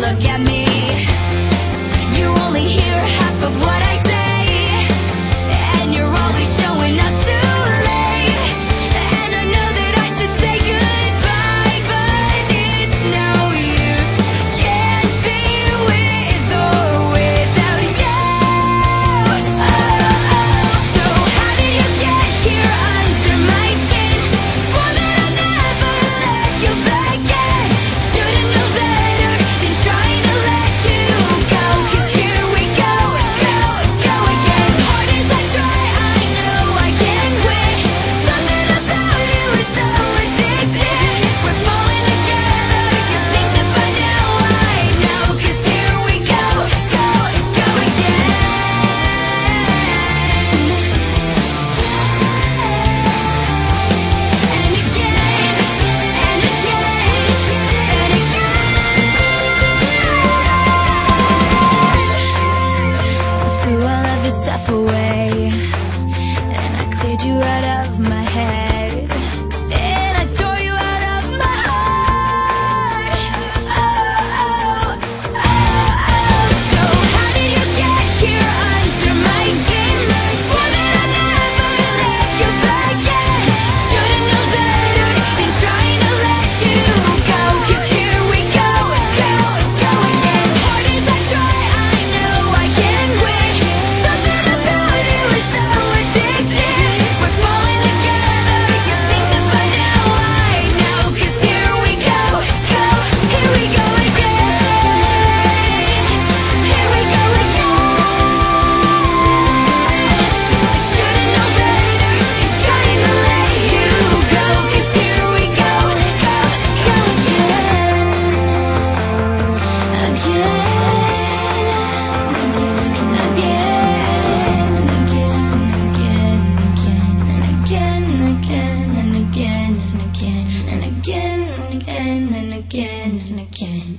look at me. again and again and again.